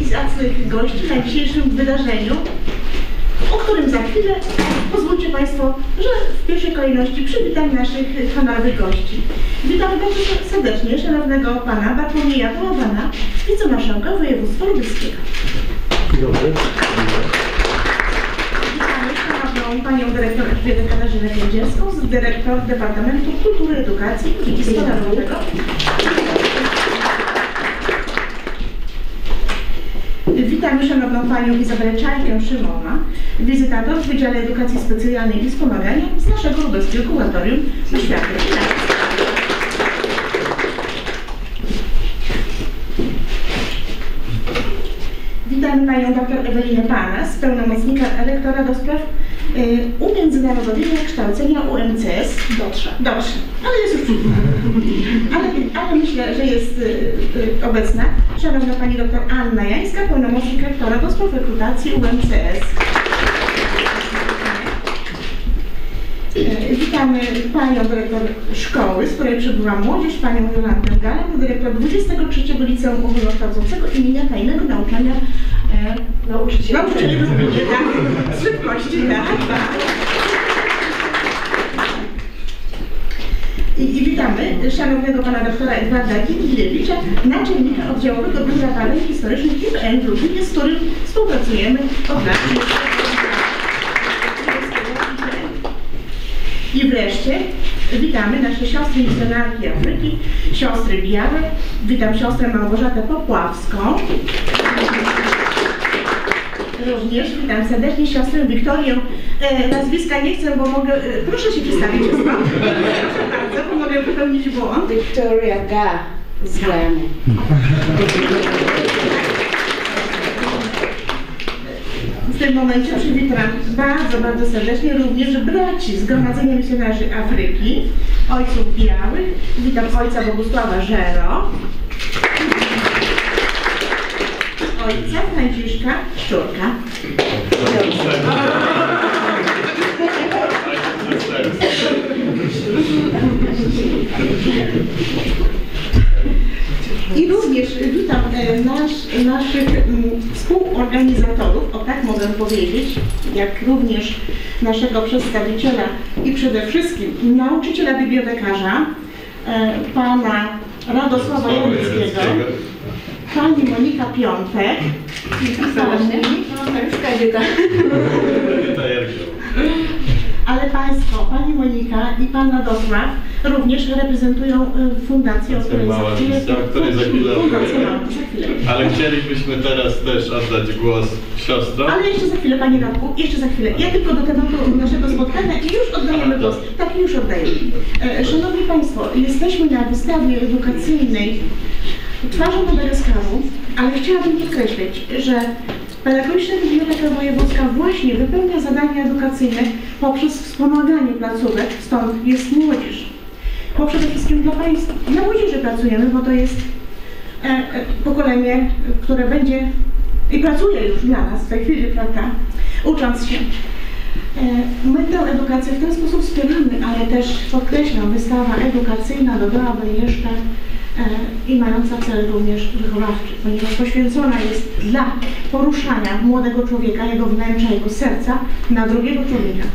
i zacnych gości na dzisiejszym wydarzeniu, o którym za chwilę pozwólcie Państwo, że w pierwszej kolejności przywitam naszych honorowych gości. Witamy bardzo serdecznie szanownego Pana Bartłomieja Połabana, wicemarszałka województwa lubuskiego. Dzień dobry. Witamy szanowną Panią Dyrektor Elżbietę Katarzynę Kędzierską, dyrektor Departamentu Kultury, Edukacji i Dziedzictwa Narodowego. Witamy szanowną Panią Izabelę Czajkę-Szymona, wizytator w Wydziale Edukacji Specjalnej i Wspomagania z naszego lubelskiego kuratorium oświaty. Witamy Panią dr Ewelinę Panas, pełnomocnika rektora do spraw umiędzynarodowienia kształcenia UMCS. Dotrze. Dobrze, ale jest już ale, ale myślę, że jest y, y, obecna Szanowna Pani dr Anna Jańska, pełnomocnik rektora do spraw rekrutacji UMCS. E, Witamy Panią Dyrektor Szkoły, z której przybyła młodzież, Panią Jolantę Galę, Dyrektor 23 Liceum Ogólnokształcącego imienia Tajnego Nauczania e, Nauczyciel. Nauczycieli w Lublinie, tak? Z szybkości, tak, tak. I, I witamy szanownego pana doktora Edwarda Kidilewicza, naczelnika oddziałowego Biura Badań Historycznych IPN z którym współpracujemy od lat. I wreszcie witamy nasze siostry misjonarki Afryki, siostry Białe. Witam siostrę Małgorzatę Popławską. Również witam serdecznie siostrę Wiktorię. E, nazwiska nie chcę, bo mogę. E, proszę się przedstawić, siostro. Proszę bardzo, bo mogę popełnić błąd. Victoria Ga z Gany. W tym momencie przywitam bardzo, bardzo serdecznie również braci Zgromadzenia Misjonarzy Afryki, ojców białych. Witam ojca Bogusława Żero. Ojca Franciszka Szczurka. I również witam e, nasz, naszych współorganizatorów, o tak mogę powiedzieć, jak również naszego przedstawiciela i przede wszystkim nauczyciela bibliotekarza, e, pana Radosława Janickiego, pani Monika Piątek. I pani, Staruszka Edyta. Ale Państwo, Pani Monika i Pan Radosław również reprezentują e, fundację, o której Mała za chwilę... o której za chwilę Fundację za chwilę. Ale chcielibyśmy teraz też oddać głos siostrom. Ale jeszcze za chwilę, Panie Radku, jeszcze za chwilę. Ja tylko do tematu naszego spotkania i już oddajemy głos. Tak, już oddajemy. E, Szanowni Państwo, jesteśmy na wystawie edukacyjnej Twarzą Madagaskaru, ale chciałabym podkreślić, że Pedagogiczna Biblioteka Wojewódzka właśnie wypełnia zadania edukacyjne poprzez wspomaganie placówek, stąd jest młodzież. Bo przede wszystkim dla Państwa, dla młodzieży pracujemy, bo to jest e, e, pokolenie, które będzie i pracuje już dla nas w tej chwili, prawda, ucząc się. E, My tę edukację w ten sposób wspieramy, ale też podkreślam, wystawa edukacyjna dodałaby jeszcze e, i mająca cel również wychowawczy, ponieważ poświęcona jest dla poruszania młodego człowieka, jego wnętrza, jego serca na drugiego człowieka.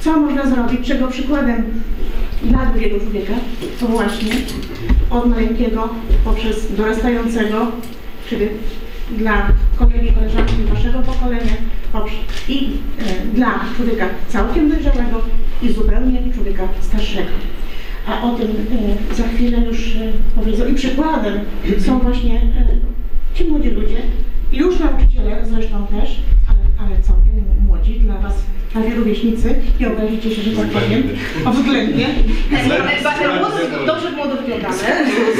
Co można zrobić, czego przykładem dla drugiego człowieka, to właśnie od maleńkiego poprzez dorastającego, czyli dla kolegi, koleżanki waszego pokolenia i e, dla człowieka całkiem dojrzałego i zupełnie człowieka starszego. A o tym e, za chwilę już e, powiedzą. I przykładem są właśnie e, ci młodzi ludzie, i już nauczyciele zresztą też, ale, ale całkiem młodzi dla was, prawie rówieśnicy, nie obrazicie się, że tak powiem, o względnie. Względnie Dobrze młodo wyglądamy,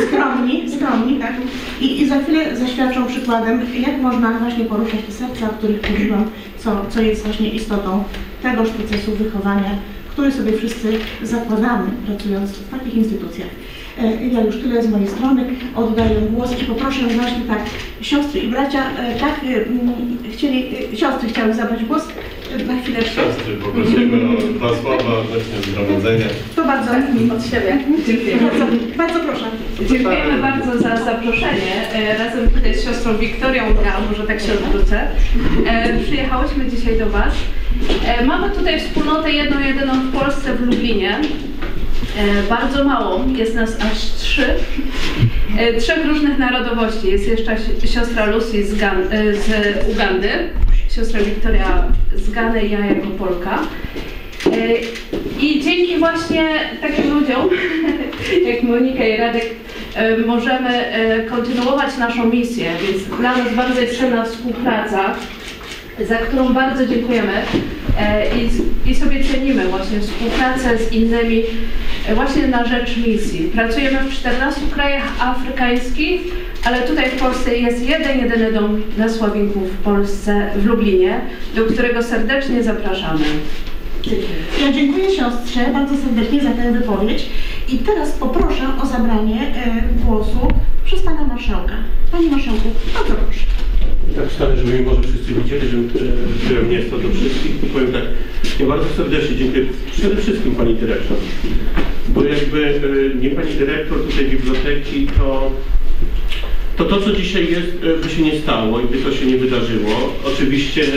skromni, skromni, tak. I, I za chwilę zaświadczą przykładem, jak można właśnie poruszać te serca, o których mówiłam, co, co jest właśnie istotą tegoż procesu wychowania, który sobie wszyscy zakładamy, pracując w takich instytucjach. E, Ja już tyle z mojej strony. Oddaję głos i poproszę właśnie tak, siostry i bracia, e, tak, e, mm, chcieli, siostry chciały zabrać głos na chwileczkę. Siostry, poprosimy o dwa słowa odnośnie zgromadzenia. To bardzo, Od siebie. Dziękujemy. bardzo, bardzo proszę. Dziękujemy bardzo za zaproszenie. Razem tutaj z siostrą Wiktorią, ja może tak się odwrócę, przyjechałyśmy dzisiaj do Was. E, Mamy tutaj wspólnotę jedną, jedyną w Polsce, w Lublinie. E, Bardzo małą, jest nas aż trzy. E, Trzech różnych narodowości. Jest jeszcze si- siostra Lucy z, z Ugandy, siostra Wiktoria z Gany, ja jako Polka. I dzięki właśnie takim ludziom, jak Monika i Radek, możemy kontynuować naszą misję, więc dla nas bardzo jest cenna współpraca, za którą bardzo dziękujemy e, i, i sobie cenimy właśnie współpracę z innymi e, właśnie na rzecz misji. Pracujemy w 14 krajach afrykańskich, ale tutaj w Polsce jest jeden, jedyny dom na Sławinku w Polsce, w Lublinie, do którego serdecznie zapraszamy. Ja dziękuję siostrze bardzo serdecznie za tę wypowiedź i teraz poproszę o zabranie e, głosu przez pana marszałka. Panie marszałku, bardzo proszę. Tak stanę, żeby mi może wszyscy widzieli, że e, że nie jest to do wszystkich. I powiem tak, ja bardzo serdecznie dziękuję przede wszystkim Pani Dyrektor, bo jakby e, nie Pani Dyrektor tutaj biblioteki, to to to, co dzisiaj jest, e, by się nie stało i by to się nie wydarzyło. Oczywiście e,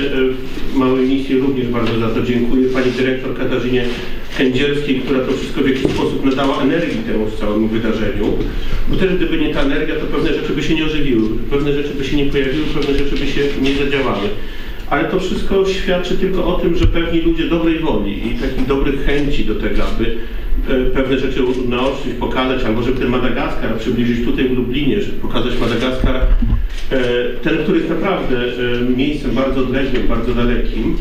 małej misji również bardzo za to dziękuję Pani Dyrektor Katarzynie Kędzierskiej, która to wszystko w jakiś sposób nadała energii temu całemu wydarzeniu. Bo też gdyby nie ta energia, to pewne rzeczy by się nie ożywiły, pewne rzeczy by się nie pojawiły, pewne rzeczy by się nie zadziałały. Ale to wszystko świadczy tylko o tym, że pewni ludzie dobrej woli i takich dobrych chęci do tego, aby e, pewne rzeczy unaocznić, pokazać, albo żeby ten Madagaskar przybliżyć tutaj w Lublinie, żeby pokazać Madagaskar, ten, który jest naprawdę e, miejscem bardzo odległym, bardzo dalekim,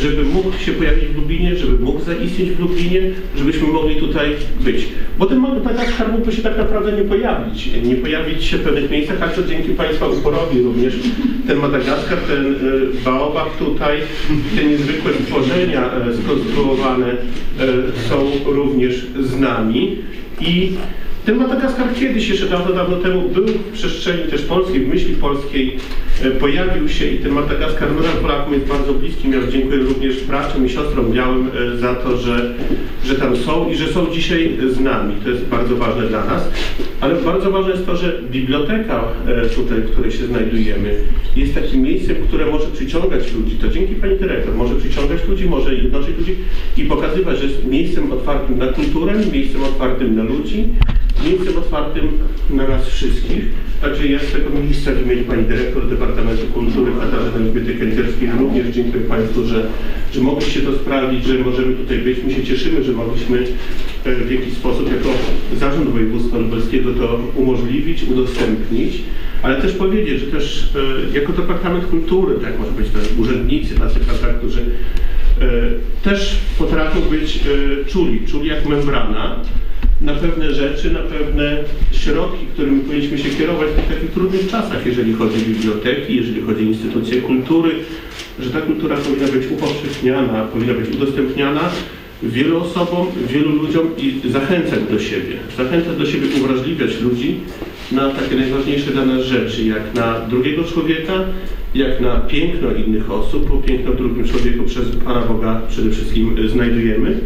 żeby mógł się pojawić w Lublinie, żeby mógł zaistnieć w Lublinie, żebyśmy mogli tutaj być. Bo ten Madagaskar mógłby się tak naprawdę nie pojawić, nie pojawić się w pewnych miejscach, a to dzięki Państwa uporowi również ten Madagaskar, ten e, baobab tutaj, te niezwykłe stworzenia e, skonstruowane e, są również z nami i ten Madagaskar kiedyś, jeszcze dawno, dawno temu był w przestrzeni też polskiej, w myśli polskiej, e, pojawił się i ten Madagaskar nadal Polakom jest bardzo bliskim. Ja dziękuję również braciom i siostrom białym e, za to, że, że tam są i że są dzisiaj z nami. To jest bardzo ważne dla nas. Ale bardzo ważne jest to, że biblioteka e, tutaj, w której się znajdujemy, jest takim miejscem, które może przyciągać ludzi. To dzięki Pani Dyrektor może przyciągać ludzi, może jednoczyć ludzi i pokazywać, że jest miejscem otwartym na kulturę, miejscem otwartym na ludzi, miejscem otwartym na nas wszystkich. Także ja z tego miejsca w imieniu Pani Dyrektor Departamentu Kultury Katarzyny Elżbiety Kędzierskiej również dziękuję Państwu, że, że mogliście to sprawdzić, że możemy tutaj być. My się cieszymy, że mogliśmy e, w jakiś sposób jako Zarząd Województwa Lubelskiego to umożliwić, udostępnić, ale też powiedzieć, że też e, jako Departament Kultury, tak może być to urzędnicy, tacy, prawda, którzy e, też potrafią być czuli, czuli jak membrana na pewne rzeczy, na pewne środki, którymi powinniśmy się kierować w takich trudnych czasach, jeżeli chodzi o biblioteki, jeżeli chodzi o instytucje kultury, że ta kultura powinna być upowszechniana, powinna być udostępniana wielu osobom, wielu ludziom i zachęcać do siebie. Zachęcać do siebie, uwrażliwiać ludzi na takie najważniejsze dla nas rzeczy, jak na drugiego człowieka, jak na piękno innych osób, bo piękno w drugim człowieku przez Pana Boga przede wszystkim znajdujemy.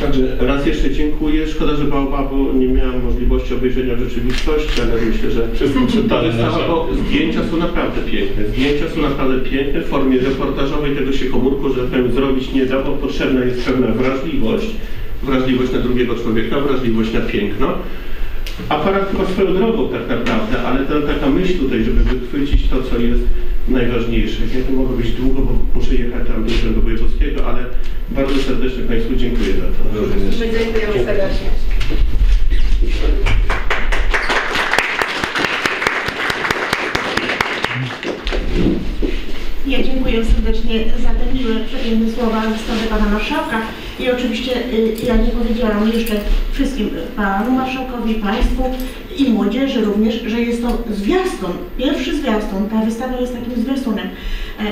Także raz jeszcze dziękuję. Szkoda, że Baobabu nie miałem możliwości obejrzenia w rzeczywistości, ale myślę, że ta wystawa, bo zdjęcia są naprawdę piękne. Zdjęcia są naprawdę piękne. W formie reportażowej tego się komórką, że tak powiem, zrobić nie da, bo potrzebna jest pewna wrażliwość. Wrażliwość na drugiego człowieka, wrażliwość na piękno. Aparat chyba swoją drogą tak naprawdę, ale ta taka myśl tutaj, żeby wychwycić to, co jest najważniejsze. Ja to mogę być długo, bo muszę jechać tam do Urzędu Wojewódzkiego, ale bardzo serdecznie Państwu dziękuję za to. My dziękujemy serdecznie. Ja dziękuję serdecznie za te miłe, przyjemne słowa ze strony Pana Marszałka i oczywiście y, ja nie powiedziałam jeszcze wszystkim y, Panu Marszałkowi, Państwu i młodzieży również, że jest to zwiastun, pierwszy zwiastun. Ta wystawa jest takim zwiastunem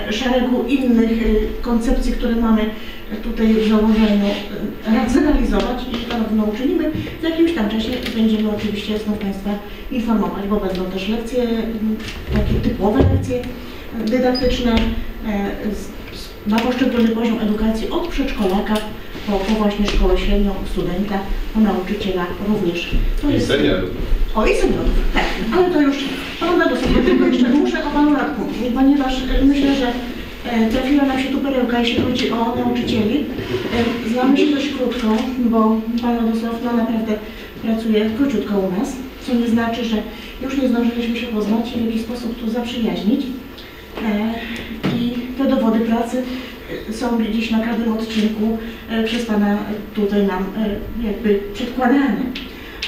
e, szeregu innych e, koncepcji, które mamy tutaj w założeniu racjonalizować i to na pewno uczynimy. W jakimś tam czasie będziemy oczywiście znów Państwa informować, bo będą też lekcje, m, takie typowe lekcje dydaktyczne e, na poszczególny poziom edukacji od przedszkolaka po, właśnie szkołę średnią, studenta, po nauczyciela również. To I seniorów. o, i seniorów, tak. Ale to już Pan Radosław, ja tylko jeszcze muszę o Panu Radku, ponieważ e, myślę, że e, trafiła nam się tu perełka, jeśli chodzi o nauczycieli. E, Znamy się dość krótko, bo Pan Radosław no, naprawdę pracuje króciutko u nas, co nie znaczy, że już nie zdążyliśmy się poznać i w jakiś sposób tu zaprzyjaźnić. I te dowody pracy są gdzieś na każdym odcinku e, przez Pana tutaj nam e, jakby przedkładane.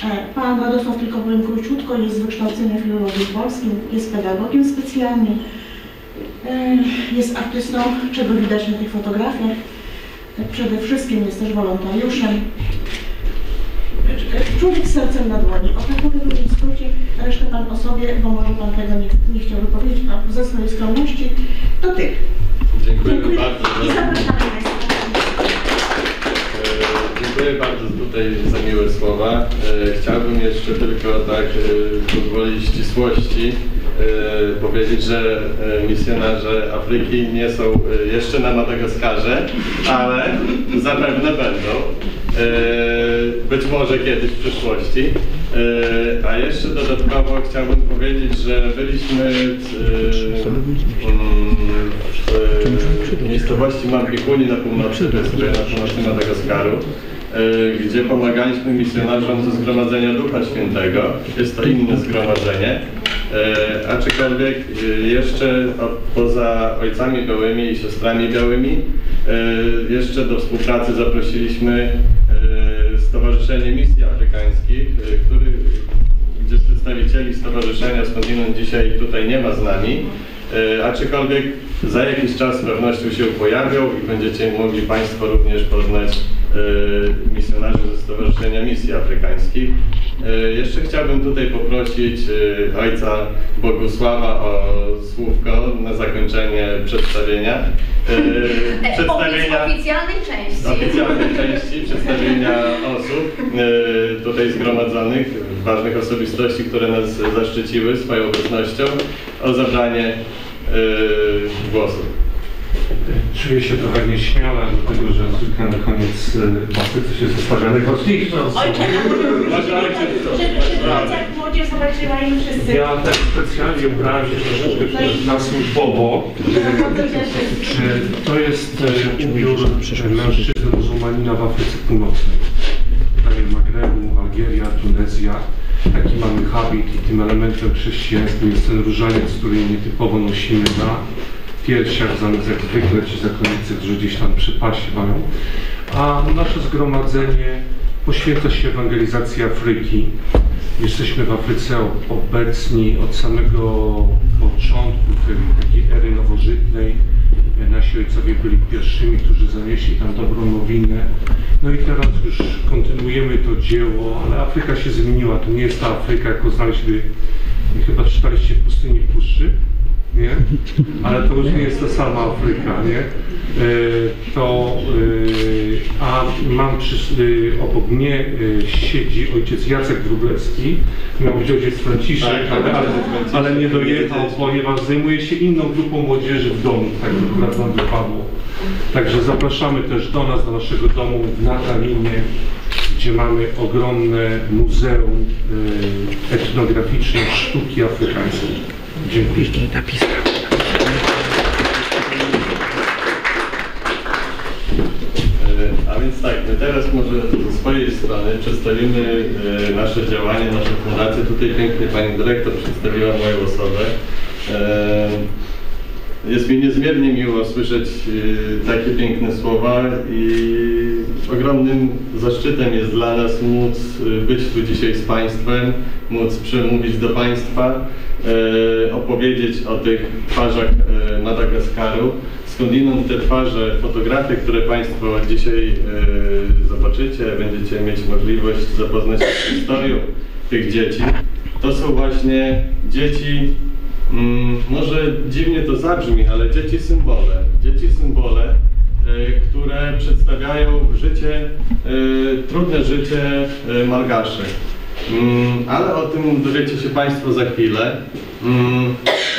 E, Pan Radosław, tylko powiem króciutko, jest z wykształcenia filologii polskim, jest pedagogiem specjalnym, jest artystą, czego widać na tych fotografiach. Przede wszystkim jest też wolontariuszem. Człowiek z sercem na dłoni. O tak powiem w skrócie, resztę Pan o sobie, bo może Pan tego nie, nie chciałby powiedzieć, a ze swojej skromności, to Ty. E, Chciałbym jeszcze tylko tak e, pozwolić ścisłości e, powiedzieć, że misjonarze Afryki nie są jeszcze na Madagaskarze, ale zapewne będą. Być może kiedyś w przyszłości. A jeszcze dodatkowo chciałbym powiedzieć, że byliśmy w miejscowości Mambikuni na północy wyspy, na północy Madagaskaru, gdzie pomagaliśmy misjonarzom ze Zgromadzenia Ducha Świętego. Jest to inne zgromadzenie. E, Aczkolwiek e, jeszcze poza ojcami białymi i siostrami białymi, e, jeszcze do współpracy zaprosiliśmy e, Stowarzyszenie Misji Afrykańskich, e, który, gdzie przedstawicieli stowarzyszenia skądinąd dzisiaj tutaj nie ma z nami, e, aczkolwiek za jakiś czas z pewnością się pojawią i będziecie mogli Państwo również poznać e, misjonarzy ze Stowarzyszenia Misji Afrykańskich. E, Jeszcze chciałbym tutaj poprosić e, ojca Bogusława o słówko na zakończenie przedstawienia. E, Przedstawienia oficjalnej części. oficjalnej części przedstawienia osób e, tutaj zgromadzonych, ważnych osobistości, które nas zaszczyciły swoją obecnością, o zabranie e, głosu. Czuję się trochę nieśmiała, dlatego że zwykle na koniec e, Patrycy się zostawia najważniejsze osoby. Żeby młodzież zobaczyła wszyscy. Ja tak specjalnie ubrałem się troszeczkę na służbowo. Czy to jest e, ubiór mężczyzny muzułmanina w Afryce Północnej? W kraju Magrebu, Algieria, Tunezja. Taki mamy habit i tym elementem chrześcijaństwa jest ten różaniec, który nietypowo nosimy na piersiach, zamiast jak zwykle ci zakonnicy, którzy gdzieś tam przy pasie mają. A nasze zgromadzenie poświęca się ewangelizacji Afryki. Jesteśmy w Afryce obecni od samego początku tej takiej ery nowożytnej. Nasi ojcowie byli pierwszymi, którzy zanieśli tam dobrą nowinę. No i teraz już kontynuujemy to dzieło, ale Afryka się zmieniła. To nie jest ta Afryka, jaką znaliśmy, chyba czytaliście Pustyni w Puszczy, nie? Ale to już nie jest ta sama Afryka, nie? E, To, e, a mam przy, e, obok mnie siedzi ojciec Jacek Wróblewski, miał być ojciec Franciszek, Tak, ale, ale, Franciszek. ale nie dojechał, ponieważ zajmuje się inną grupą młodzieży w domu, tak akurat nam wypadło. Także zapraszamy też do nas, do naszego domu w Natalinie, gdzie mamy ogromne muzeum etnograficzne sztuki afrykańskiej. Dziękuję. E, A więc tak, my teraz może ze swojej strony przedstawimy e, nasze działanie, nasze fundacje. Tutaj pięknie Pani Dyrektor przedstawiła moją osobę. E, Jest mi niezmiernie miło słyszeć takie piękne słowa i ogromnym zaszczytem jest dla nas móc być tu dzisiaj z Państwem, móc przemówić do Państwa, opowiedzieć o tych twarzach e, Madagaskaru. Skądinąd te twarze, fotografie, które Państwo dzisiaj e, zobaczycie, będziecie mieć możliwość zapoznać się z historią tych dzieci. to są właśnie dzieci, mm, może dziwnie to zabrzmi, ale dzieci symbole. Dzieci symbole, e, które przedstawiają życie, e, trudne życie e, Malgaszy. Mm, Ale o tym dowiecie się Państwo za chwilę. Mm,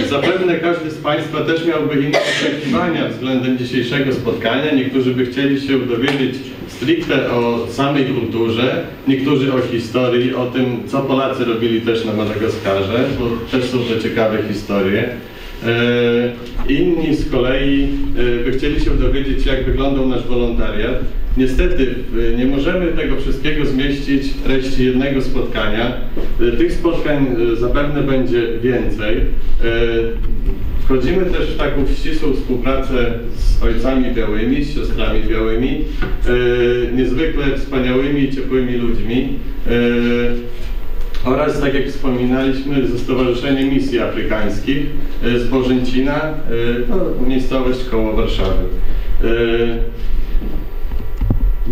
Zapewne każdy z Państwa też miałby inne oczekiwania względem dzisiejszego spotkania. Niektórzy by chcieli się dowiedzieć stricte o samej kulturze, niektórzy o historii, o tym, co Polacy robili też na Madagaskarze, bo też są to ciekawe historie. E, Inni z kolei e, by chcieli się dowiedzieć, jak wyglądał nasz wolontariat. Niestety e, nie możemy tego wszystkiego zmieścić w treści jednego spotkania. E, Tych spotkań e, zapewne będzie więcej. Wchodzimy też w taką ścisłą współpracę z ojcami białymi, z siostrami białymi, niezwykle wspaniałymi i ciepłymi ludźmi. Oraz, tak jak wspominaliśmy, ze Stowarzyszeniem Misji Afrykańskich z Bożęcina, e, no, miejscowość koło Warszawy.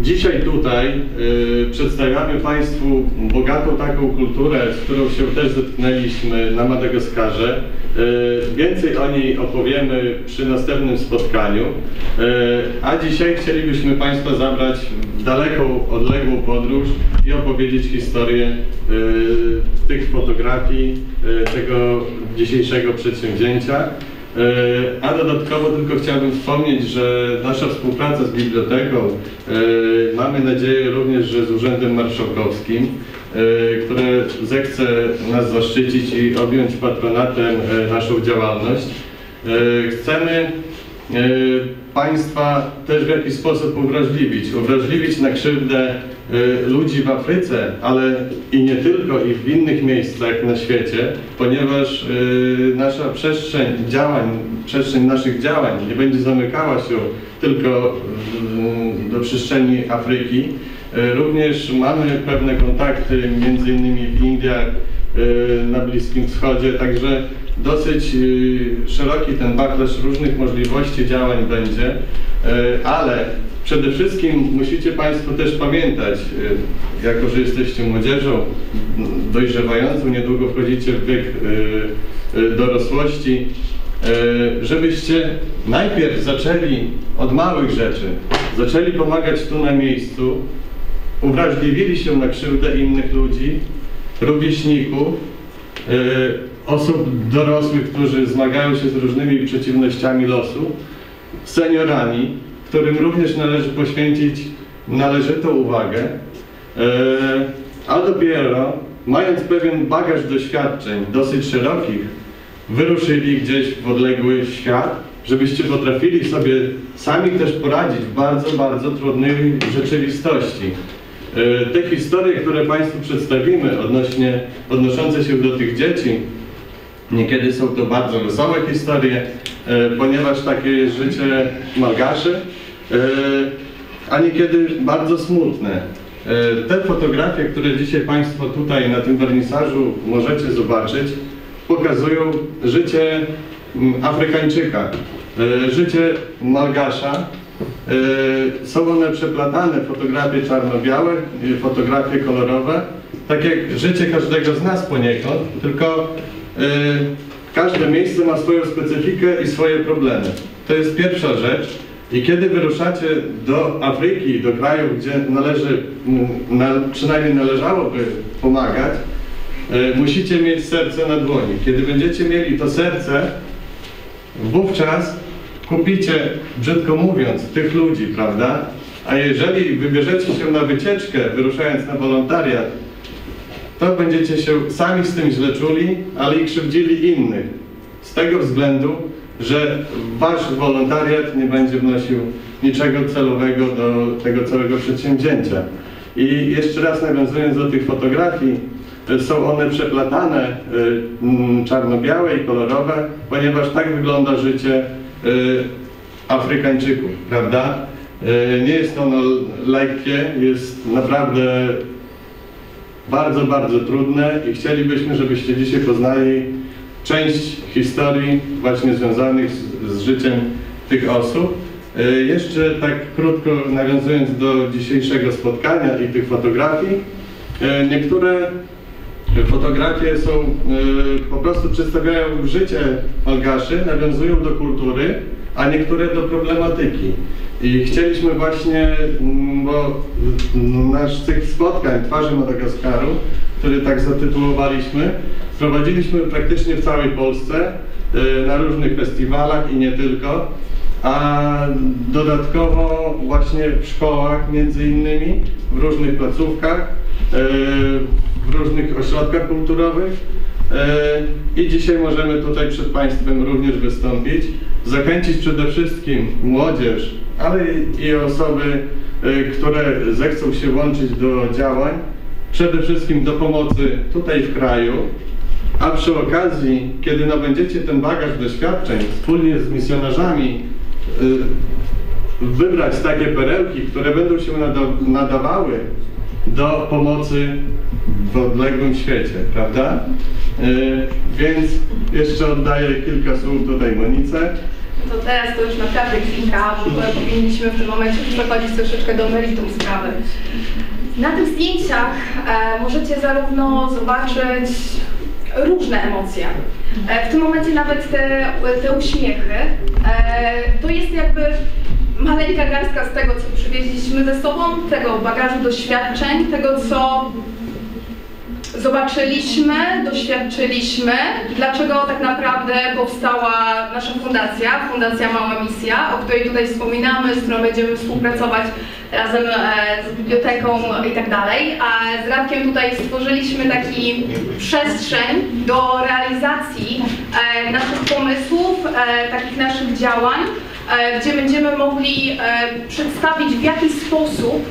Dzisiaj tutaj y, przedstawiamy Państwu bogatą taką kulturę, z którą się też zetknęliśmy na Madagaskarze. Y, więcej o niej opowiemy przy następnym spotkaniu. Y, a dzisiaj chcielibyśmy Państwa zabrać w daleką, odległą podróż i opowiedzieć historię y, tych fotografii, y, tego dzisiejszego przedsięwzięcia. E, A dodatkowo tylko chciałbym wspomnieć, że nasza współpraca z biblioteką, e, mamy nadzieję również, że z Urzędem Marszałkowskim, e, które zechce nas zaszczycić i objąć patronatem naszą działalność. Chcemy Państwa też w jakiś sposób uwrażliwić, uwrażliwić na krzywdę e, ludzi w Afryce, ale i nie tylko, i w innych miejscach na świecie, ponieważ e, nasza przestrzeń działań, przestrzeń naszych działań nie będzie zamykała się tylko mm, do przestrzeni Afryki. E, Również mamy pewne kontakty, między innymi w Indiach, na Bliskim Wschodzie, także dosyć y, szeroki ten wachlarz różnych możliwości działań będzie, e, ale przede wszystkim musicie Państwo też pamiętać, e, jako że jesteście młodzieżą dojrzewającą, niedługo wchodzicie w wiek dorosłości, żebyście najpierw zaczęli od małych rzeczy, zaczęli pomagać tu na miejscu, uwrażliwili się na krzywdę innych ludzi, rówieśników, osób dorosłych, którzy zmagają się z różnymi przeciwnościami losu, seniorami, którym również należy poświęcić należytą uwagę, e, a dopiero mając pewien bagaż doświadczeń dosyć szerokich, wyruszyli gdzieś w odległy świat, żebyście potrafili sobie sami też poradzić w bardzo, bardzo trudnej rzeczywistości. E, Te historie, które Państwu przedstawimy odnośnie, odnoszące się do tych dzieci, niekiedy są to bardzo wesołe historie, e, ponieważ takie jest życie Malgaszy, e, a niekiedy bardzo smutne. E, Te fotografie, które dzisiaj Państwo tutaj na tym wernisażu możecie zobaczyć, pokazują życie mm, Afrykańczyka, życie Malgasza, Są one przeplatane, fotografie czarno-białe, fotografie kolorowe, tak jak życie każdego z nas poniekąd, tylko każde miejsce ma swoją specyfikę i swoje problemy. To jest pierwsza rzecz. I kiedy wyruszacie do Afryki, do krajów, gdzie należy, na, przynajmniej należałoby pomagać, e, musicie mieć serce na dłoni. Kiedy będziecie mieli to serce, wówczas kupicie, brzydko mówiąc, tych ludzi, prawda? A jeżeli wybierzecie się na wycieczkę, wyruszając na wolontariat, to będziecie się sami z tym źle czuli, ale i krzywdzili innych. Z tego względu, że wasz wolontariat nie będzie wnosił niczego celowego do tego całego przedsięwzięcia. I jeszcze raz nawiązując do tych fotografii, e, są one przeplatane e, mm, czarno-białe i kolorowe, ponieważ tak wygląda życie e, Afrykańczyków, prawda? Nie jest ono lekkie, jest naprawdę bardzo, bardzo trudne i chcielibyśmy, żebyście dzisiaj poznali część historii właśnie związanych z, z życiem tych osób. E, Jeszcze tak krótko nawiązując do dzisiejszego spotkania i tych fotografii, e, niektóre Fotografie są, e, po prostu przedstawiają życie Malgaszy, nawiązują do kultury, a niektóre do problematyki. I chcieliśmy właśnie, mm, bo nasz cykl spotkań Twarzy Madagaskaru, który tak zatytułowaliśmy, prowadziliśmy praktycznie w całej Polsce, e, na różnych festiwalach i nie tylko, a dodatkowo właśnie w szkołach między innymi, w różnych placówkach, e, w różnych ośrodkach kulturowych i dzisiaj możemy tutaj przed Państwem również wystąpić, zachęcić przede wszystkim młodzież, ale i osoby, e, które zechcą się łączyć do działań, przede wszystkim do pomocy tutaj w kraju, a przy okazji, kiedy nabędziecie ten bagaż doświadczeń wspólnie z misjonarzami, y, wybrać takie perełki, które będą się nada- nadawały do pomocy w odległym świecie, prawda? Y, Więc jeszcze oddaję kilka słów tutaj Monice. To teraz to już naprawdę chwilka, ogóle powinniśmy w tym momencie przechodzić troszeczkę do meritum sprawy. Na tych zdjęciach e, możecie zarówno zobaczyć różne emocje. E, w tym momencie nawet te, te uśmiechy. E, to jest jakby maleńka garstka z tego, co przywieźliśmy ze sobą, tego bagażu doświadczeń, tego, co zobaczyliśmy, doświadczyliśmy, dlaczego tak naprawdę powstała nasza fundacja, Fundacja Mała Misja, o której tutaj wspominamy, z którą będziemy współpracować razem e, z biblioteką i tak dalej. A z Radkiem tutaj stworzyliśmy taki przestrzeń do realizacji e, naszych pomysłów, e, takich naszych działań, gdzie będziemy mogli e, przedstawić w jaki sposób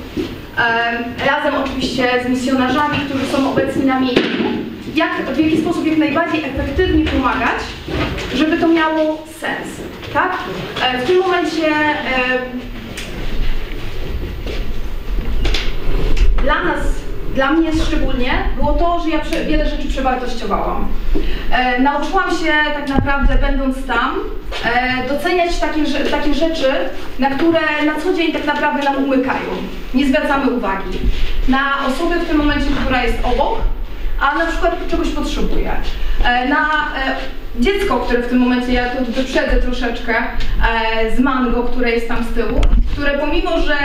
Em, razem oczywiście z misjonarzami, którzy są obecni na miejscu, jak, w jaki sposób jak najbardziej efektywnie pomagać, żeby to miało sens, tak? E, W tym momencie e, dla nas, dla mnie szczególnie, było to, że ja wiele rzeczy przewartościowałam. E, nauczyłam się tak naprawdę, będąc tam, e, doceniać takie, takie rzeczy, na które na co dzień tak naprawdę nam umykają. Nie zwracamy uwagi. Na osobę w tym momencie, która jest obok, a na przykład czegoś potrzebuje. E, na e, dziecko, które w tym momencie, ja tu wyprzedzę troszeczkę, e, z mango, które jest tam z tyłu, które pomimo, że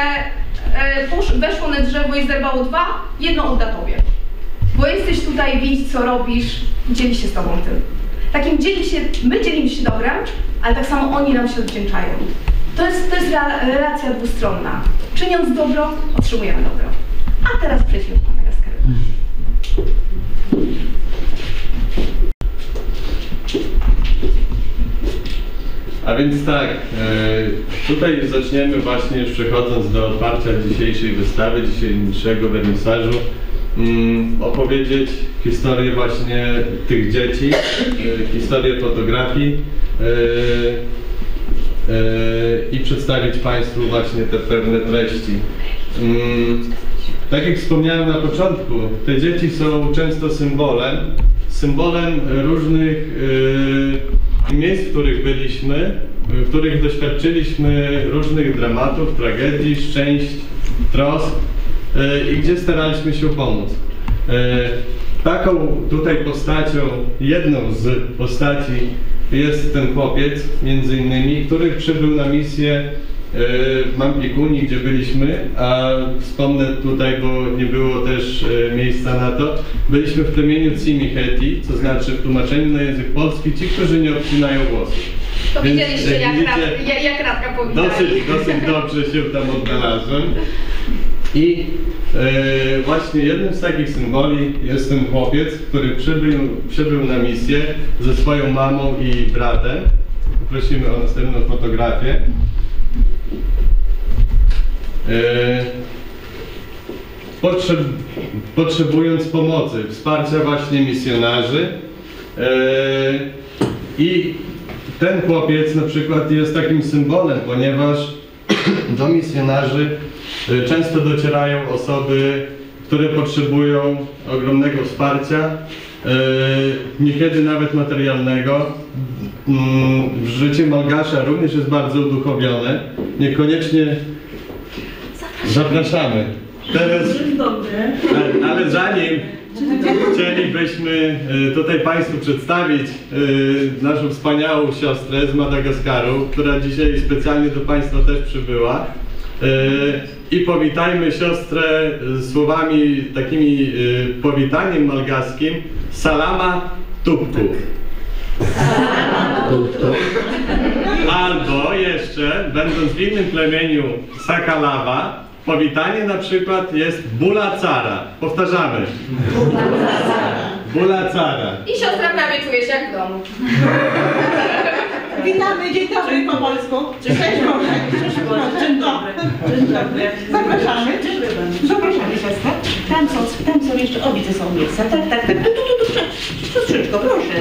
e, weszło na drzewo i zerwało dwa, jedno odda tobie. Bo jesteś tutaj, widz co robisz, dzieli się z tobą tym. Takim dzieli się, my dzielimy się dobrem, ale tak samo oni nam się odwdzięczają. To jest, to jest rela- relacja dwustronna. Czyniąc dobro, otrzymujemy dobro. A teraz przejdźmy do Madagaskaru. A więc tak, e, tutaj zaczniemy właśnie już przechodząc do otwarcia dzisiejszej wystawy, dzisiejszego wernisażu, mm, opowiedzieć historię właśnie tych dzieci, e, historię fotografii e, e, i przedstawić Państwu właśnie te pewne treści. Mm, Tak jak wspomniałem na początku, te dzieci są często symbolem, symbolem różnych y, miejsc, w których byliśmy, w których doświadczyliśmy różnych dramatów, tragedii, szczęść, trosk y, i gdzie staraliśmy się pomóc. Y, taką tutaj postacią, jedną z postaci jest ten chłopiec, między innymi, który przybył na misję w Mampikuni, gdzie byliśmy, a wspomnę tutaj, bo nie było też e, miejsca na to, byliśmy w plemieniu Cimiheti, co znaczy w tłumaczeniu na język polski ci, którzy nie obcinają włosów. To Więc widzieliście, jak jak, widzicie, rad, jak, jak Radka powitali. Dosyć, dosyć dobrze się tam odnalazłem. I e, właśnie jednym z takich symboli jest ten chłopiec, który przybył, przybył na misję ze swoją mamą i bratem. Prosimy o następną fotografię. E, potrzeb, potrzebując pomocy, wsparcia właśnie misjonarzy. E, I ten chłopiec na przykład jest takim symbolem, ponieważ do misjonarzy często docierają osoby, które potrzebują ogromnego wsparcia, e, niekiedy nawet materialnego. Mm, Życie Malgasza również jest bardzo uduchowione. Niekoniecznie zapraszamy. Teraz ale, zanim, Chcielibyśmy e, tutaj Państwu przedstawić naszą wspaniałą siostrę z Madagaskaru, która dzisiaj specjalnie do Państwa też przybyła. I powitajmy siostrę słowami takimi e, powitaniem malgaskim Salama Tupku. Albo jeszcze, będąc w innym plemieniu Sakalawa, powitanie na przykład jest Bulacara. Powtarzamy. Bulacara. I siostra prawie czuje się jak w domu. Witamy, dzień dobry po polsku. Cześć Boże. Cześć Boże. Dzień dobry. Dzień dobry. Zapraszamy. Zapraszamy siostrę. Tam są, tam są jeszcze, o widzę są miejsca. Tak, tak, tak. Tu, tu, tu, tu. Siostrzyczko, proszę.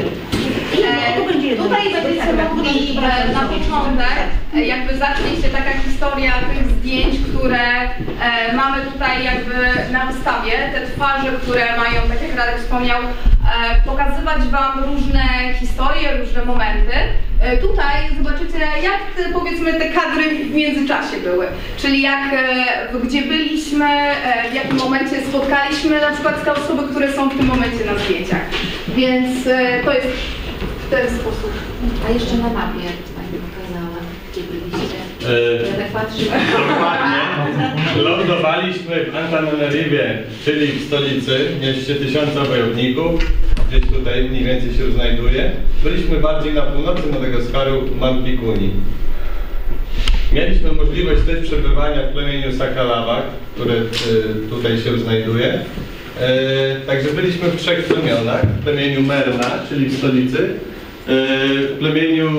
E, Tu będzie jedno Tutaj będziecie Tak, mogli tak. e, na początek, e, jakby zacznie się taka historia tych zdjęć, które e, mamy tutaj jakby na wystawie, te twarze, które mają, tak jak Radek wspomniał, e, pokazywać Wam różne historie, różne momenty. E, tutaj zobaczycie, jak te, powiedzmy te kadry w międzyczasie były, czyli jak, e, gdzie byliśmy, e, w jakim momencie spotkaliśmy na przykład te osoby, które są w tym momencie na zdjęciach. Więc to jest w ten sposób. A jeszcze na mapie Pani pokazała, gdzie byliście. Ja tak patrzę. Dokładnie. Lądowaliśmy w Antananariwie, czyli w stolicy, mieście tysiąca wojowników. Gdzieś tutaj mniej więcej się znajduje. Byliśmy bardziej na północy Madagaskaru, Mampikuni. Mieliśmy możliwość też przebywania w plemieniu Sakalawak, które y, tutaj się znajduje. E, Także byliśmy w trzech plemionach. W plemieniu Merna, czyli w stolicy. e, W plemieniu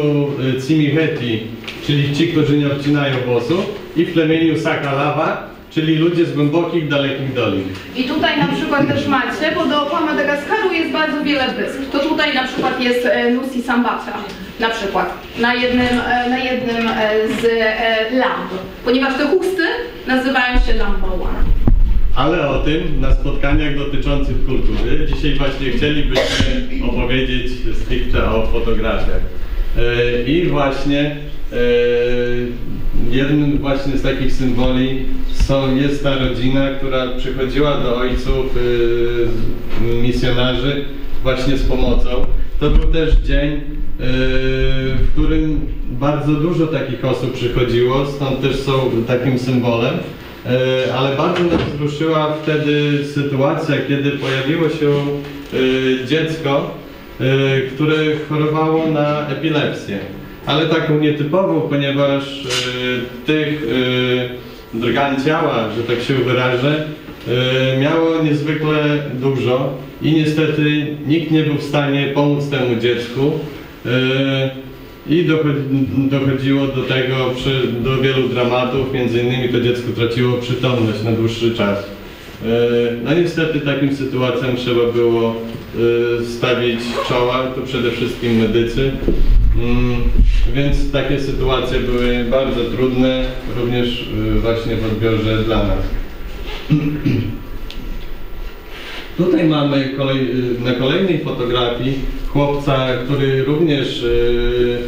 Cimiheti, czyli ci, którzy nie odcinają włosów. I w plemieniu Sakalawa, czyli ludzie z głębokich, dalekich dolin. I tutaj na przykład też macie, bo dookoła Madagaskaru jest bardzo wiele wysp. To tutaj na przykład jest e, Nusi Sambatra, na przykład, na jednym, e, na jednym e, z lamp. Ponieważ te chusty nazywają się one. Ale o tym na spotkaniach dotyczących kultury. Dzisiaj właśnie chcielibyśmy opowiedzieć stricte o fotografiach. I właśnie jednym właśnie z takich symboli są, jest ta rodzina, która przychodziła do ojców e, misjonarzy właśnie z pomocą. To był też dzień, e, w którym bardzo dużo takich osób przychodziło, stąd też są takim symbolem. E, ale bardzo nas wzruszyła wtedy sytuacja, kiedy pojawiło się e, dziecko, e, które chorowało na epilepsję. Ale taką nietypową, ponieważ e, tych e, drgań ciała, że tak się wyrażę, e, miało niezwykle dużo i niestety nikt nie był w stanie pomóc temu dziecku. I dochodzi- dochodziło do tego, przy, do wielu dramatów, między innymi to dziecko traciło przytomność na dłuższy czas. No niestety takim sytuacjom trzeba było stawić czoła, to przede wszystkim medycy. Więc takie sytuacje były bardzo trudne, również e, właśnie w odbiorze dla nas. Tutaj mamy kolej, na kolejnej fotografii chłopca, który również y,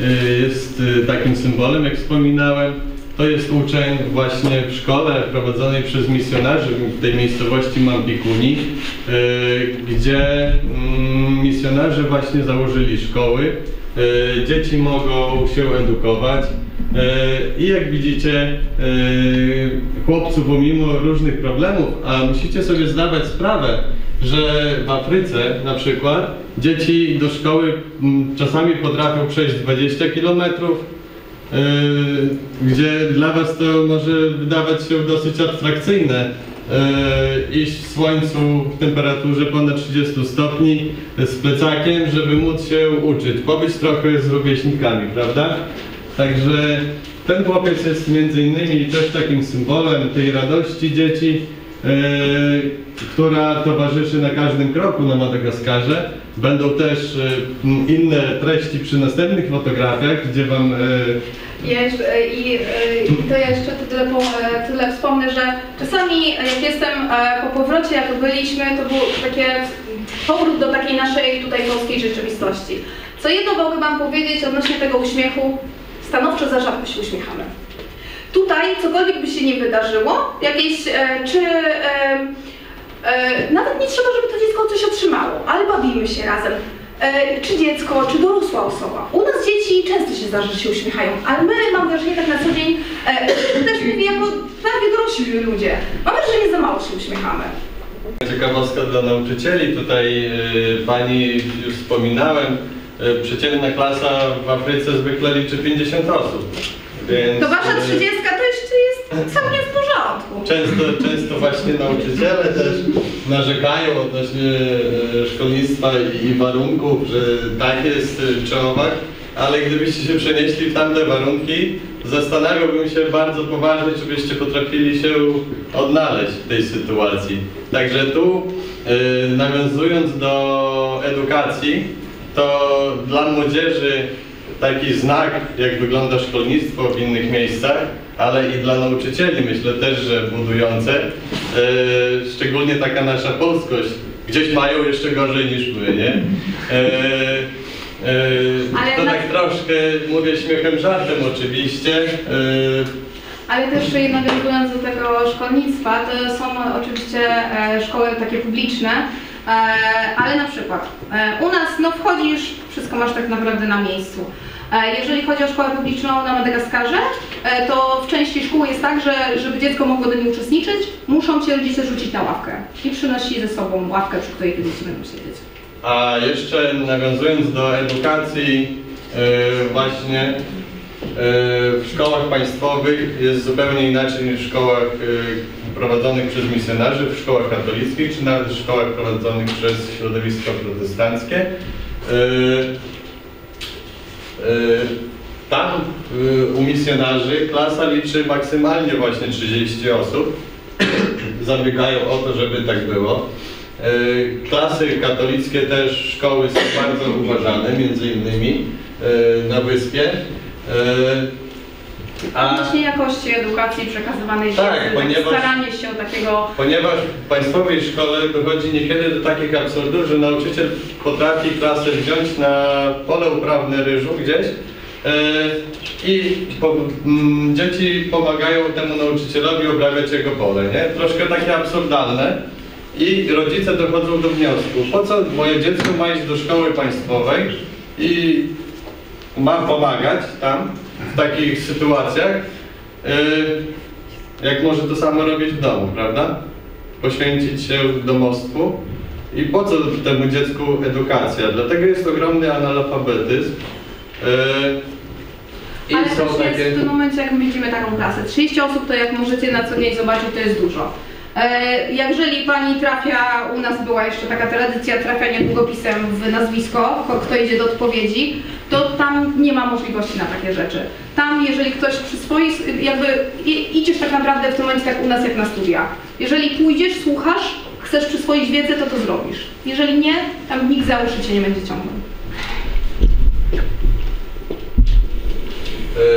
y, jest y, takim symbolem, jak wspominałem. To jest uczeń właśnie w szkole prowadzonej przez misjonarzy w tej miejscowości Mampikuni, y, gdzie mm, misjonarze właśnie założyli szkoły. Y, Dzieci mogą się edukować. E, I jak widzicie, e, chłopców pomimo różnych problemów, a musicie sobie zdawać sprawę, że w Afryce na przykład dzieci do szkoły mm, czasami potrafią przejść 20 kilometrów, e, gdzie dla Was to może wydawać się dosyć abstrakcyjne. E, Iść w słońcu w temperaturze ponad 30 stopni z plecakiem, żeby móc się uczyć, pobyć trochę z rówieśnikami, prawda? Także ten chłopiec jest między innymi też takim symbolem tej radości dzieci, e, która towarzyszy na każdym kroku na Madagaskarze. Będą też e, inne treści przy następnych fotografiach, gdzie Wam e, i, e, I to jeszcze tyle, e, tyle wspomnę, że czasami jak jestem e, po powrocie, jak byliśmy, to był takie powrót do takiej naszej tutaj polskiej rzeczywistości. Co jedno mogę Wam powiedzieć odnośnie tego uśmiechu, stanowczo za rzadko się uśmiechamy. Tutaj cokolwiek by się nie wydarzyło, jakieś e, czy e, E, Nawet nie trzeba, żeby to dziecko coś otrzymało, ale bawimy się razem. Czy dziecko, czy dorosła osoba. U nas dzieci często się zdarza, że się uśmiechają, ale my, mam wrażenie, tak na co dzień, też mówię jako prawie dorośli ludzie, mam wrażenie, że za mało się uśmiechamy. Ciekawostka dla nauczycieli. Tutaj y, pani już wspominałem, y, przeciętna klasa w Afryce zwykle liczy 50 osób. Więc, To wasza y, trzydziestka to jeszcze jest całkiem w porządku. Często, często właśnie nauczyciele też narzekają odnośnie e, szkolnictwa i warunków, że tak jest w Czechowach, ale gdybyście się przenieśli w tamte warunki, zastanawiałbym się bardzo poważnie, czy byście potrafili się odnaleźć w tej sytuacji. Także tu, e, nawiązując do edukacji, to dla młodzieży taki znak, jak wygląda szkolnictwo w innych miejscach, ale i dla nauczycieli myślę też, że budujące, e, szczególnie taka nasza polskość, gdzieś mają jeszcze gorzej niż my, nie? E, e, to na- tak troszkę, mówię śmiechem, żartem oczywiście, Ale też nawiązując do tego szkolnictwa, to są oczywiście szkoły takie publiczne, ale na przykład u nas no wchodzisz, wszystko masz tak naprawdę na miejscu. E, Jeżeli chodzi o szkołę publiczną na Madagaskarze, e, to w części szkół jest tak, że żeby dziecko mogło do niej uczestniczyć, muszą cię rodzice rzucić na ławkę i przynosi ze sobą ławkę, przy której te dzieci będą siedzieć. A jeszcze nawiązując do edukacji, e, właśnie w szkołach państwowych jest zupełnie inaczej niż w szkołach prowadzonych przez misjonarzy, w szkołach katolickich, czy nawet w szkołach prowadzonych przez środowisko protestanckie. E, Tam e, u misjonarzy klasa liczy maksymalnie właśnie 30 osób. Zabiegają o to, żeby tak było. E, Klasy katolickie też szkoły są bardzo uważane, między innymi na wyspie. A Odnośnie jakości edukacji przekazywanej Tak, dziecku, ponieważ- staranie się o takiego ponieważ w państwowej szkole dochodzi niekiedy do takich absurdów, że nauczyciel potrafi klasę wziąć na pole uprawne ryżu gdzieś e, i po, mm, dzieci pomagają temu nauczycielowi obrabiać jego pole, nie? Troszkę takie absurdalne. I rodzice dochodzą do wniosku, po co moje dziecko ma iść do szkoły państwowej i ma pomagać tam w takich sytuacjach, yy, jak może to samo robić w domu, prawda? Poświęcić się domostwu. I po co temu dziecku edukacja? Dlatego jest ogromny analfabetyzm. Ale I też są jest takie... w tym momencie, jak widzimy taką klasę, 30 osób, to jak możecie na co dzień zobaczyć, to jest dużo. E, jeżeli pani trafia, u nas była jeszcze taka tradycja trafiania długopisem w nazwisko, ko- kto idzie do odpowiedzi, to tam nie ma możliwości na takie rzeczy. Tam, jeżeli ktoś s- jakby idziesz tak naprawdę w tym momencie tak u nas jak na studia. Jeżeli pójdziesz, słuchasz, chcesz przyswoić wiedzę, to to zrobisz. Jeżeli nie, tam nikt za uszy cię nie będzie ciągnął.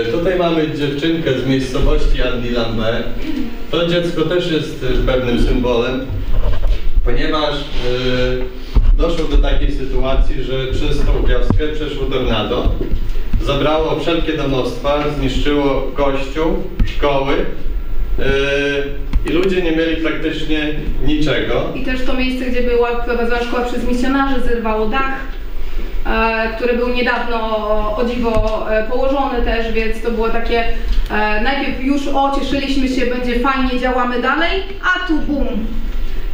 E, Tutaj mamy dziewczynkę z miejscowości Andy Lambert. To dziecko też jest e, pewnym symbolem, ponieważ e, doszło do takiej sytuacji, że przez tą wioskę przeszło tornado, zabrało wszelkie domostwa, zniszczyło kościół, szkoły e, i ludzie nie mieli praktycznie niczego. I też to miejsce, gdzie była prowadzona szkoła przez misjonarzy, zerwało dach, który był niedawno o dziwo e, położony też, więc to było takie, e, najpierw już o, cieszyliśmy się, będzie fajnie, działamy dalej, a tu bum,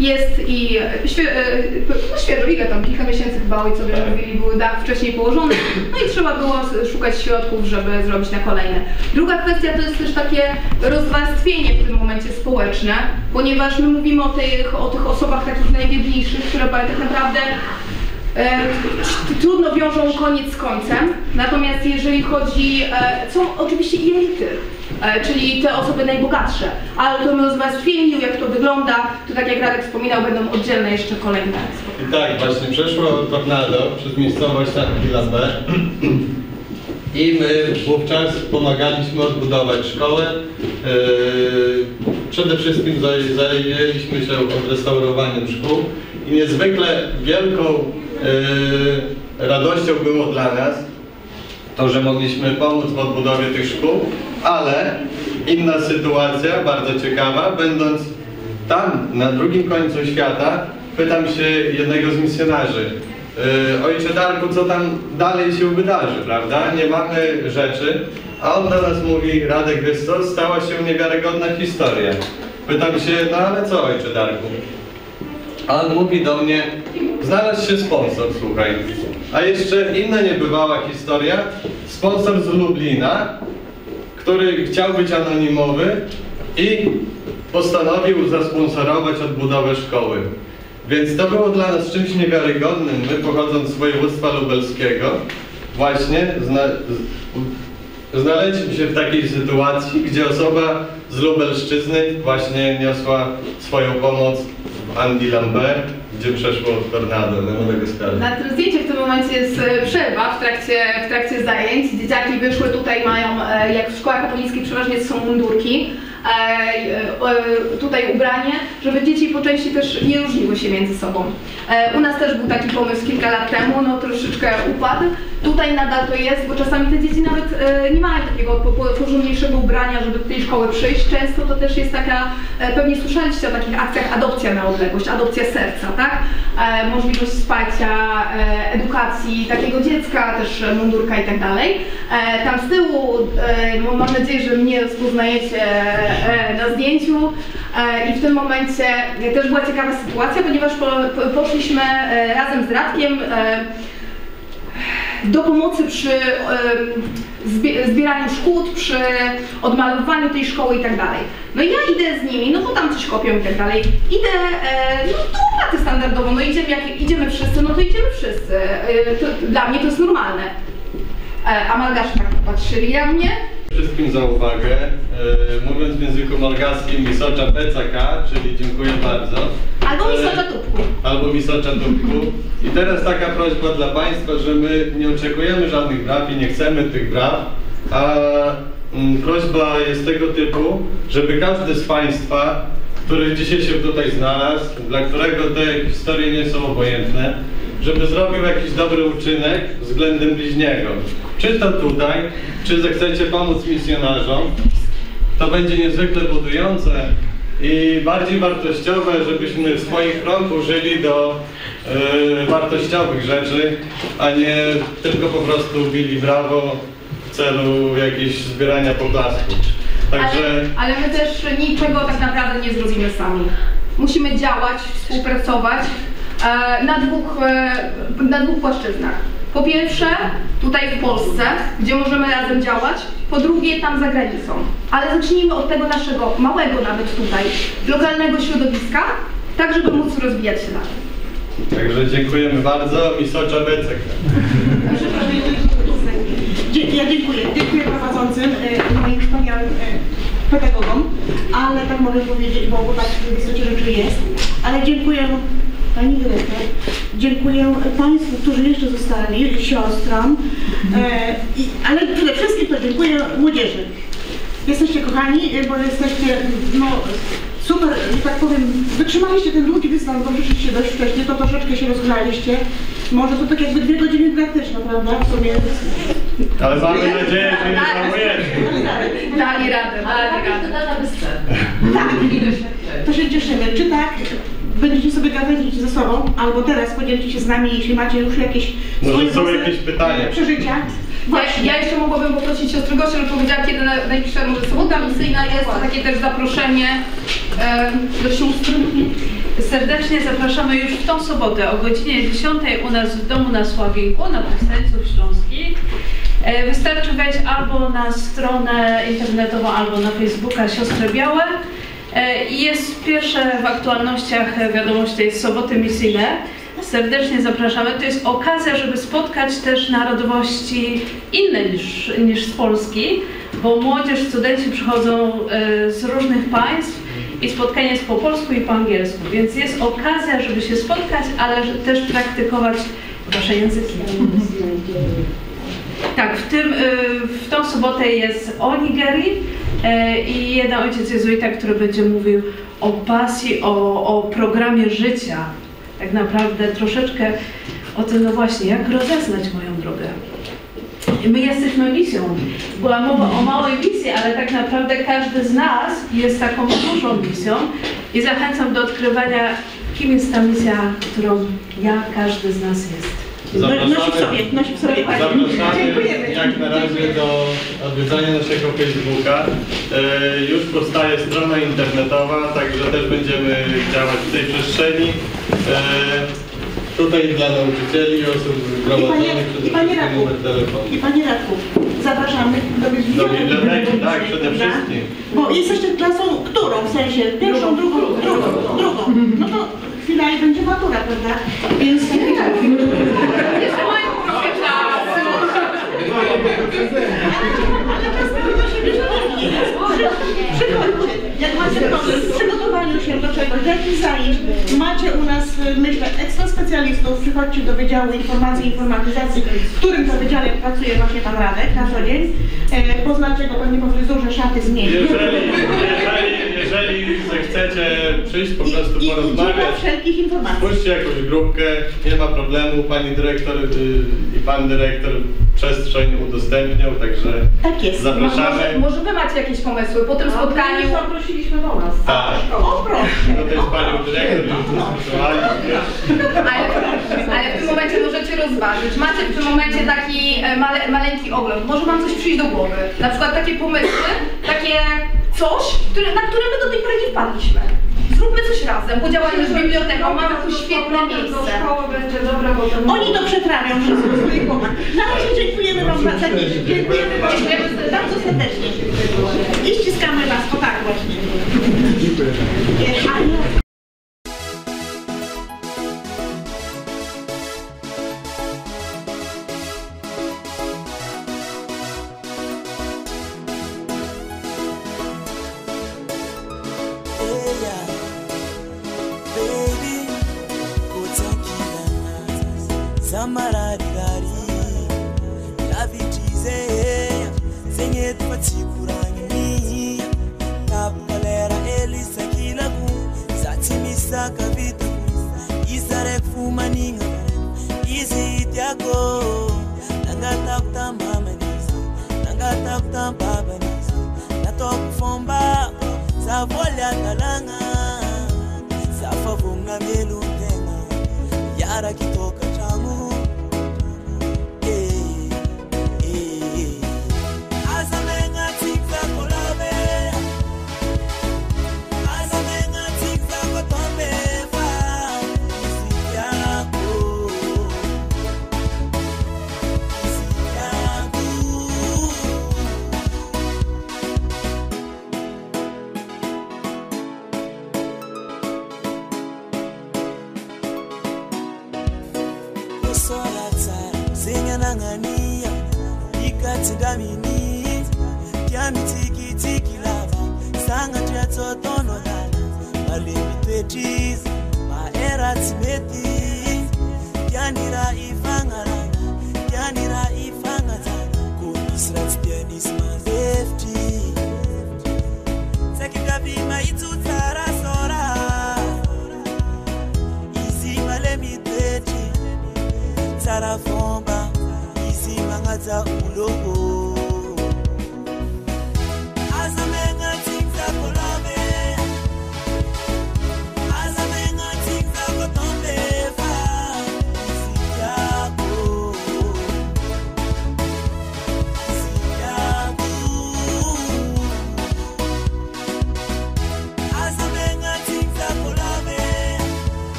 jest i e, świe, e, no świeżo, ile tam, kilka miesięcy chyba ojcowie Tak. mówili, były dach wcześniej położony, no i trzeba było szukać środków, żeby zrobić na kolejne. Druga kwestia to jest też takie rozwarstwienie w tym momencie społeczne, ponieważ my mówimy o tych, o tych osobach takich najbiedniejszych, które tak naprawdę e, trudno wiążą koniec z końcem. Natomiast jeżeli chodzi, e, są oczywiście elity, e, czyli te osoby najbogatsze, ale o tym rozwarstwieniu, jak to wygląda, to tak jak Radek wspominał, będą oddzielne jeszcze kolejne spotkania. Tak, właśnie przeszło tornado przez miejscowość Lambert. I my wówczas pomagaliśmy odbudować szkołę. Yy, Przede wszystkim zaj- zajęliśmy się odrestaurowaniem szkół i niezwykle wielką yy, radością było dla nas to, że mogliśmy pomóc w odbudowie tych szkół, ale inna sytuacja, bardzo ciekawa, będąc Tam, na drugim końcu świata, pytam się jednego z misjonarzy, yy, ojcze Darku, co tam dalej się wydarzy, prawda? Nie mamy rzeczy, a on do nas mówi, Radek Chrystus, stała się niewiarygodna historia. Pytam się, no ale co ojcze Darku? A on mówi do mnie, znalazł się sponsor, słuchaj. A jeszcze inna niebywała historia, sponsor z Lublina, który chciał być anonimowy i postanowił zasponsorować odbudowę szkoły. Więc to było dla nas czymś niewiarygodnym. My pochodząc z województwa lubelskiego, właśnie zna, znaleźliśmy się w takiej sytuacji, gdzie osoba z Lubelszczyzny właśnie niosła swoją pomoc Andy Lambert, gdzie przeszło tornado na Madagaskarze. Na tym zdjęciu w tym momencie jest przerwa w trakcie, w trakcie zajęć. Dzieciaki wyszły tutaj, mają, e, jak w szkołach katolickich przeważnie są mundurki, e, e, tutaj ubranie, żeby dzieci po części też nie różniły się między sobą. U nas też był taki pomysł kilka lat temu, no troszeczkę upadł. Tutaj nadal to jest, bo czasami te dzieci nawet e, nie mają takiego po- po- porządniejszego ubrania, żeby do tej szkoły przyjść. Często to też jest taka, e, pewnie słyszeliście o takich akcjach adopcja na odległość, adopcja serca, tak? E, możliwość wsparcia, e, edukacji takiego dziecka, też mundurka i tak dalej. E, tam z tyłu, e, mam nadzieję, że mnie rozpoznajecie na zdjęciu i w tym momencie też była ciekawa sytuacja, ponieważ po, po, poszliśmy razem z Radkiem do pomocy przy zbie- zbieraniu szkód, przy odmalowaniu tej szkoły i tak dalej. No i ja idę z nimi, no bo tam coś kopią i tak dalej. Idę, e, no do łopaty standardowo, no idziemy, jak idziemy wszyscy, no to idziemy wszyscy. E, to, dla mnie to jest normalne. E, a Malgasze tak patrzyli na mnie, Wszystkim za uwagę. E, mówiąc w języku malgaskim misocza pecaka, czyli dziękuję bardzo. albo E, socza tubku. albo misocza tubku. I teraz taka prośba dla Państwa, że my nie oczekujemy żadnych braw i nie chcemy tych braw, a mm, prośba jest tego typu, żeby każdy z Państwa, który dzisiaj się tutaj znalazł, dla którego te historie nie są obojętne, żeby zrobił jakiś dobry uczynek względem bliźniego. Czy to tutaj, czy zechcecie pomóc misjonarzom, to będzie niezwykle budujące i bardziej wartościowe, żebyśmy swoich rąk użyli do e, wartościowych rzeczy, a nie tylko po prostu bili brawo w celu jakiegoś zbierania poklasków. Także Ale, ale my też niczego tak naprawdę nie zrobimy sami. Musimy działać, współpracować e, na, dwóch, e, na dwóch płaszczyznach. Po pierwsze, tutaj w Polsce, gdzie możemy razem działać. Po drugie, tam za granicą. Ale zacznijmy od tego naszego małego nawet tutaj, lokalnego środowiska, tak żeby móc rozwijać się dalej. Także dziękujemy bardzo. Misocza Becek. Ja dziękuję. Dziękuję prowadzącym, e, moim wspaniałym e, pedagogom, ale tak mogę powiedzieć, bo tak w istocie rzeczy jest. Ale dziękuję Pani Dyrektor, dziękuję Państwu, którzy jeszcze zostali, siostrom, e, i, ale przede wszystkim to dziękuję młodzieży. Jesteście kochani, e, bo jesteście, no super, że tak powiem, wytrzymaliście ten długi dystans, bo przyszliście dość wcześnie, to troszeczkę się rozgrzaliście. Może to tak jakby dwie godziny praktyczne, prawda? W sumie. Ale mamy nadzieję, że nie żałujecie. Dali radę, dali radę. dana występ. Tak, to się cieszymy. Czy tak będziecie sobie gawędzić ze sobą, albo teraz podzielcie się z nami, jeśli macie już jakieś Może swoje są jakieś pytania? e, przeżycia. Ja, ja jeszcze mogłabym poprosić siostrę Gosię, żeby powiedziała, kiedy na- najbliższa może sobota misyjna jest, to takie też zaproszenie do sióstr. Serdecznie zapraszamy już w tą sobotę o godzinie 10 u nas w domu na Sławinku, na Powstańców Śląskich. E, Wystarczy wejść albo na stronę internetową, albo na Facebooka Siostry Białe. E, jest pierwsze w aktualnościach wiadomość tej soboty misyjne. Serdecznie zapraszamy. To jest okazja, żeby spotkać też narodowości inne niż, niż z Polski, bo młodzież, studenci przychodzą e, z różnych państw i spotkanie jest po polsku i po angielsku, więc jest okazja, żeby się spotkać, ale też praktykować wasze języki. Tak, w, tym, y, w tą sobotę jest o Nigerii e, i jeden ojciec jezuita, który będzie mówił o pasji, o, o programie życia. Tak naprawdę troszeczkę o tym, no właśnie, jak rozeznać moją drogę. My jesteśmy misją. Była mowa o małej misji, ale tak naprawdę każdy z nas jest taką dużą misją i zachęcam do odkrywania, kim jest ta misja, którą ja, każdy z nas jest. No, nosi w sobie, nosi w sobie. Zapraszamy Dziękujemy. jak na razie do odwiedzania naszego Facebooka. E, już powstaje strona internetowa, także też będziemy działać w tej przestrzeni. Tutaj dla nauczycieli i osób zgromadzonych i przede panie wszystkim Radku, numer telefonu. i panie Radku, zapraszamy do biblioteki. Do biblioteki, tak, przede wszystkim. Bo jesteście klasą którą? W sensie pierwszą, drugą, drugą, drugą. No to chwila i będzie matura, prawda? Więc Jeszcze mają trochę czasu. Ale to Jak macie problem w przygotowaniu się do czegoś, do jakichś zajęć, macie u nas, myślę, ekstra specjalistów, przychodźcie do Wydziału Informacji i Informatyzacji, w którym to wydziale pracuje właśnie Pan Radek na co dzień. E, Poznacie go pewnie po fryzurze, szaty zmieni. Jeżeli, jeżeli, jeżeli zechcecie przyjść po prostu I, porozmawiać, wszelkich informacji. Spójrzcie jakąś grupkę, nie ma problemu, pani dyrektor y, i pan dyrektor przestrzeń udostępnią, także Tak jest. zapraszamy. Może, może wy macie jakieś pomysły po tym spotkaniu? Zaprosiliśmy do nas. Tak, O proszę. tutaj z panią dyrektor już dyskutowaliśmy. Ale, ale w tym momencie możecie rozważyć. Macie w tym momencie taki e, male, maleńki ogląd. Może wam coś przyjść do głowy. Na przykład takie pomysły, coś, które, na które my do tej pory nie wpadliśmy. Zróbmy coś razem, podziałajmy z biblioteką, mamy tu świetne miejsce. będzie dobre, bo to Oni to przetrawią wszystko w swoich głowach. Na razie dziękujemy Wam za zaniesie. Dziękujemy Wam bardzo serdecznie. I ściskamy Was, o tak właśnie. E,